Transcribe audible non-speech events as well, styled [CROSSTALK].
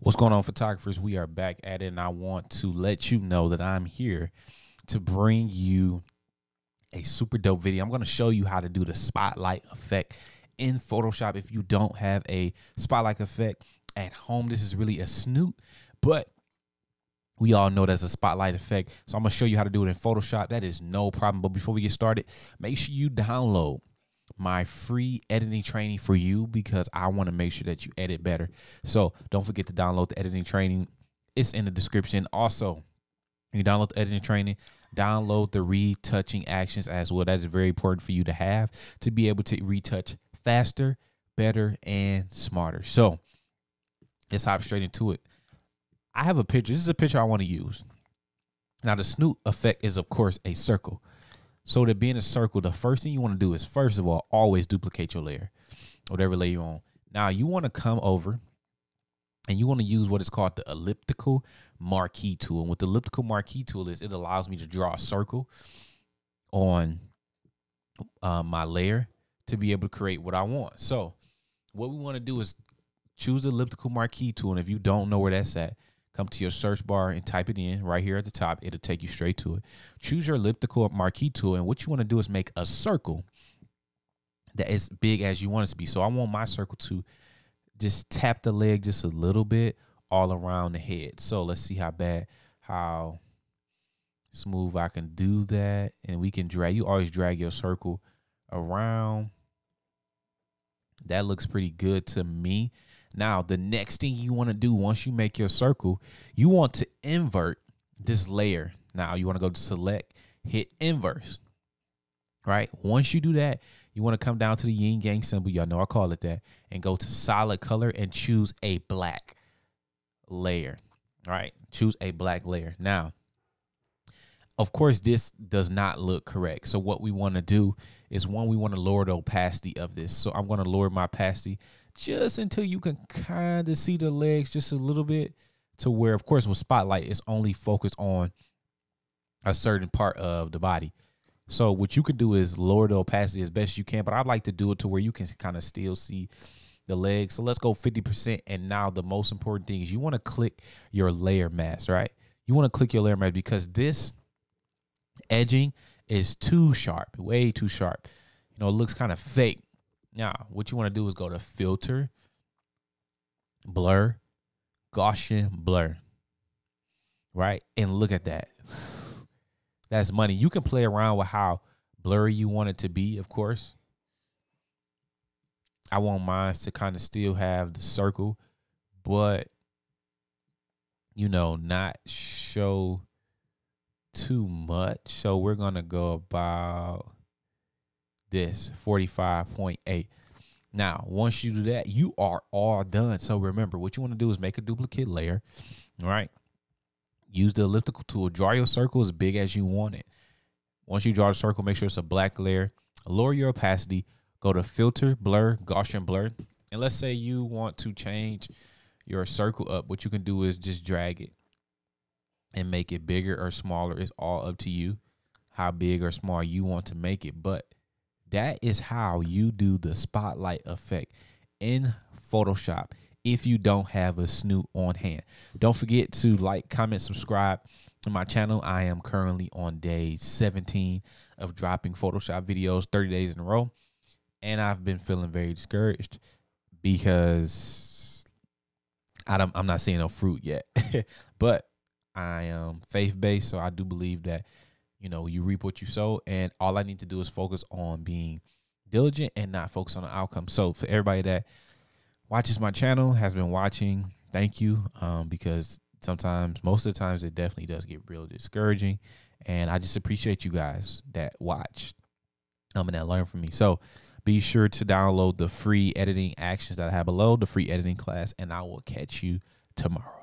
What's going on, photographers? We are back at it, and I want to let you know that I'm here to bring you a super dope video. I'm going to show you how to do the spotlight effect in Photoshop. If you don't have a spotlight effect at home, this is really a snoot, but we all know there's a spotlight effect. So I'm going to show you how to do it in Photoshop. That is no problem. But before we get started, make sure you download my free editing training for you because I want to make sure that you edit better. So don't forget to download the editing training. It's in the description. Also, you download the editing training, download the retouching actions as well. That is very important for you to have to be able to retouch faster, better, and smarter. So let's hop straight into it. I have a picture. This is a picture I want to use. Now, the snoot effect is, of course, a circle. So to be in a circle, the first thing you want to do is first of all, always duplicate your layer, whatever layer you're on. Now you want to come over and you want to use what is called the elliptical marquee tool. And what the elliptical marquee tool is, it allows me to draw a circle on uh, my layer to be able to create what I want. So what we want to do is choose the elliptical marquee tool. And if you don't know where that's at, come to your search bar and type it in right here at the top. It'll take you straight to it. Choose your elliptical marquee tool, and what you want to do is make a circle that is big as you want it to be. So I want my circle to just tap the leg just a little bit all around the head. So let's see how bad, how smooth I can do that. And we can drag, you always drag your circle around. That looks pretty good to me. Now, the next thing you want to do once you make your circle, you want to invert this layer. Now, you want to go to select, hit inverse. Right? Once you do that, you want to come down to the yin yang symbol. Y'all know I call it that. And go to solid color and choose a black layer. Right? Choose a black layer. Now, of course, this does not look correct. So what we want to do is one, we want to lower the opacity of this. So I'm going to lower my opacity just until you can kind of see the legs just a little bit to where, of course, with spotlight, it's only focused on a certain part of the body. So what you can do is lower the opacity as best you can, but I'd like to do it to where you can kind of still see the legs. So let's go 50%. And now the most important thing is you want to click your layer mask, right? You want to click your layer mask because this edging is too sharp, way too sharp. You know, it looks kind of fake now, what you want to do is go to filter, blur, Gaussian blur. Right? And look at that. [SIGHS] That's money. You can play around with how blurry you want it to be, of course. I want mine to kind of still have the circle, but you know, not show too much. So we're gonna go about this 45.8. Now, once you do that, you are all done. So remember, what you want to do is make a duplicate layer, right? Use the elliptical tool. Draw your circle as big as you want it. Once you draw the circle, make sure it's a black layer. Lower your opacity. Go to filter, blur, Gaussian blur. And let's say you want to change your circle up. What you can do is just drag it and make it bigger or smaller. It's all up to you how big or small you want to make it. But that is how you do the spotlight effect in Photoshop if you don't have a snoot on hand. Don't forget to like, comment, subscribe to my channel. I am currently on day 17 of dropping Photoshop videos 30 days in a row. And I've been feeling very discouraged because I am not seeing no fruit yet. [LAUGHS] but I am faith based, so I do believe that you know, you reap what you sow, and all I need to do is focus on being diligent and not focus on the outcome. So for everybody that watches my channel, has been watching, thank you. Um, because sometimes, most of the times, it definitely does get real discouraging, and I just appreciate you guys that watch, um, and that learn from me. So be sure to download the free editing actions that I have below, the free editing class, and I will catch you tomorrow.